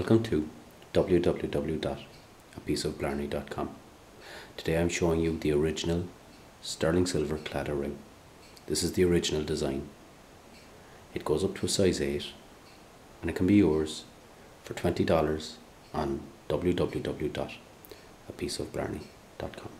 Welcome to www.apieceofblarney.com. Today I'm showing you the original sterling silver Claddagh ring. This is the original design. It goes up to a size 8 and it can be yours for $20 on www.apieceofblarney.com.